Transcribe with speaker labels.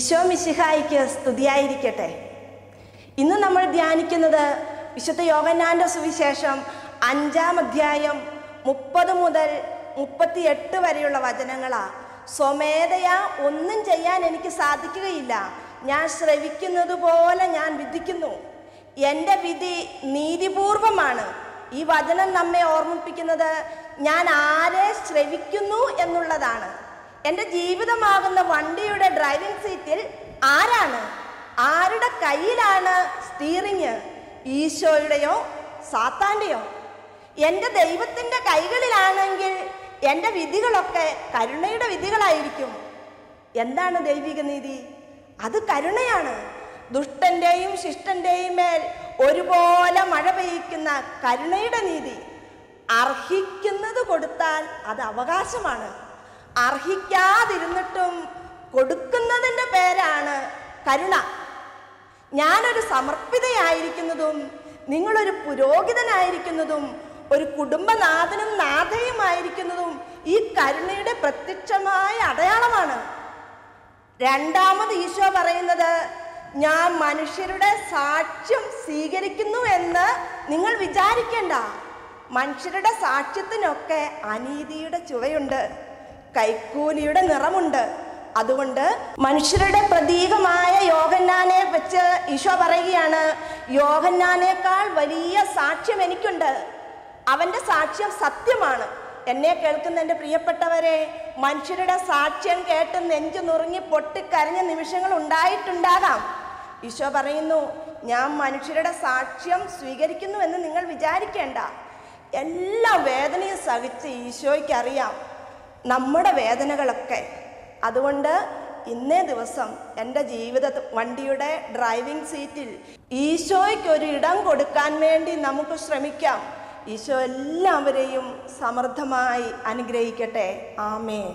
Speaker 1: മിശിഹായിക്ക് സ്തുതിയായിരിക്കട്ടെ. ഇന്ന് നമ്മൾ ധ്യാനിക്കുന്നത് വിശുദ്ധ യോഗനാന്റെ സുവിശേഷം അഞ്ചാം അധ്യായം മുപ്പത് മുതൽ മുപ്പത്തിയെട്ട് വരെയുള്ള വചനങ്ങളാണ് സ്വമേധയാ ഒന്നും ചെയ്യാൻ എനിക്ക് സാധിക്കുകയില്ല. ഞാൻ ശ്രവിക്കുന്നത് പോലെ ഞാൻ വിധിക്കുന്നു. എന്റെ വിധി നീതിപൂർവമാണ്. ഈ വചനം നമ്മെ ഓർമ്മിപ്പിക്കുന്നത് ഞാൻ ആരെ ശ്രവിക്കുന്നു എന്നുള്ളതാണ്. എന്റെ ജീവിതമാകുന്ന വണ്ടിയുടെ ഡ്രൈവിംഗ് സീറ്റിൽ ആരാണ്? ആരുടെ കയ്യിലാണ് സ്റ്റീറിങ് ഈശോയുടെയോ സാത്താന്റെയോ എന്റെ ദൈവത്തിന്റെ കൈകളിലാണെങ്കിൽ എന്റെ വിധികളൊക്കെ കരുണയുടെ വിധികളായിരിക്കും. എന്താണ് ദൈവിക നീതി? അത് കരുണയാണ്. ദുഷ്ടന്റെയും ശിഷ്ടന്റെയും മേൽ ഒരുപോലെ മഴ പെയ്യിക്കുന്ന കരുണയുടെ നീതി. അർഹിക്കുന്നത് കൊടുത്താൽ അത് അവകാശമാണ്. അർഹിക്കാതിരുന്നിട്ടും കൊടുക്കുന്നതിന്റെ പേരാണ് കരുണ. ഞാനൊരു സമർപ്പിതയായിരിക്കുന്നതും നിങ്ങളൊരു പുരോഹിതനായിരിക്കുന്നതും ഒരു കുടുംബനാഥനും നാഥയുമായിരിക്കുന്നതും ഈ കരുണയുടെ പ്രത്യക്ഷമായ അടയാളമാണ്. രണ്ടാമത് ഈശോ പറയുന്നത് ഞാൻ മനുഷ്യരുടെ സാക്ഷ്യം സ്വീകരിക്കുന്നു എന്ന് നിങ്ങൾ വിചാരിക്കേണ്ട. മനുഷ്യരുടെ സാക്ഷ്യത്തിനൊക്കെ അനീതിയുടെ ചുവയുണ്ട്. കൈക്കൂലിയുടെ നിറമുണ്ട്. അതുകൊണ്ട് മനുഷ്യരുടെ പ്രതീകമായ യോഹന്നാനെ വെച്ച് ഈശോ പറയുകയാണ് യോഹന്നാനേക്കാൾ വലിയ സാക്ഷ്യം എനിക്കുണ്ട്. അവന്റെ സാക്ഷ്യം സത്യമാണ്. എന്നെ കേൾക്കുന്ന എന്റെ പ്രിയപ്പെട്ടവരെ മനുഷ്യരുടെ സാക്ഷ്യം കേട്ട് നെഞ്ചു നുറുങ്ങി പൊട്ടിക്കരഞ്ഞ നിമിഷങ്ങൾ ഉണ്ടായിട്ടുണ്ടാകാം. ഈശോ പറയുന്നു ഞാൻ മനുഷ്യരുടെ സാക്ഷ്യം സ്വീകരിക്കുന്നു എന്ന് നിങ്ങൾ വിചാരിക്കേണ്ട. എല്ലാ വേദനയും സഹിച്ച് ഈശോയ്ക്ക് അറിയാം. നമ്മുടെ വേദനകളൊക്കെ. അതുകൊണ്ട് ഇന്നേ ദിവസം എന്റെ ജീവിത വണ്ടിയുടെ ഡ്രൈവിംഗ് സീറ്റിൽ ഈശോയ്ക്ക് ഒരു ഇടം കൊടുക്കാൻ വേണ്ടി നമുക്ക് ശ്രമിക്കാം. ഈശോ എല്ലാവരെയും സമൃദ്ധമായി അനുഗ്രഹിക്കട്ടെ. ആമേൻ.